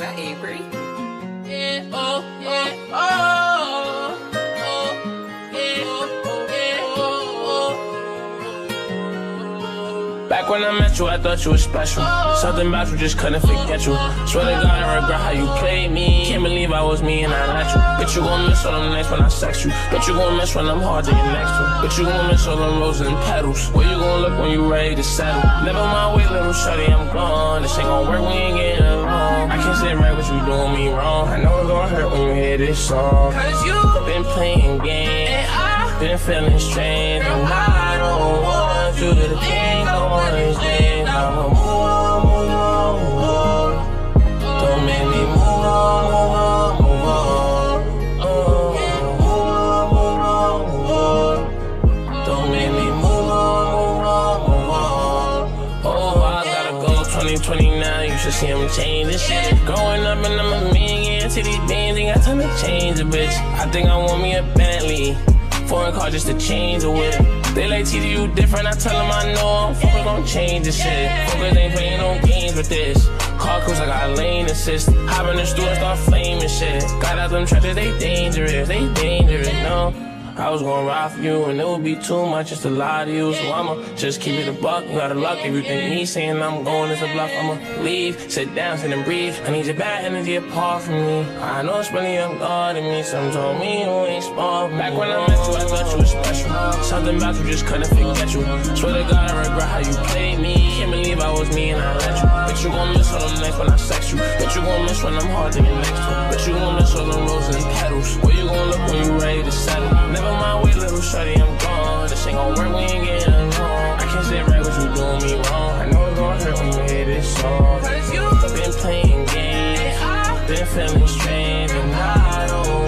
that Avery? Yeah, oh, yeah, oh, oh, yeah, oh, yeah, oh, oh. Back when I met you, I thought you was special. Something about you just couldn't forget you. Swear to God, I regret how you played me. Can't believe I was me and I let you. Bet you gon' miss all them nights when I sex you. Bet you gon' miss when I'm hard to get next to. Bet you gon' miss all them roses and petals. Where you gon' look when you ready to settle? Never mind, wait, little shorty, I'm gone. This ain't gon' work, we ain't getting along. I sit you doing me wrong. I know it's gonna hurt when you hear this song. Cause you Been playing games, and I been feeling strange, and I don't want you to think I want 2029. You should see him change this shit. Growing up and I'm a million to these bands, ain't got time to change a bitch. I think I want me a Bentley. Foreign car just to change the whip. They like TD, you different. I tell them I know I'm focused on change this shit. Focus ain't playing no games with this. Car cruise, I got lane assist. Hop in the store, start flaming shit. Got out them trenches, they dangerous, they dangerous, no. I was gonna ride for you, and it would be too much just to lie to you. So I'ma just keep it a buck. You gotta luck if you think me saying I'm going is a bluff. I'ma leave, sit down, sit and breathe. I need your bad energy apart from me. I know it's really up God in me. Some told me you ain't smart. Back when I met you, I thought you was special. Something about you just couldn't forget you. Swear to God, I regret how you played me. Can't believe I was me and I let you. Bet you gon' miss all them nights when I sex you. Bet you gon' miss when I'm hard to get next to. Bet you gon' miss all them roses and petals. Where you gon' look when you ready to settle? Never mind, wait, little shorty, I'm gone. This ain't gon' work, we ain't getting along. I can't sit right with you doing me wrong. I know it's gon' hurt when you hear this song. Cause you Been playing games, been feeling strange, and I don't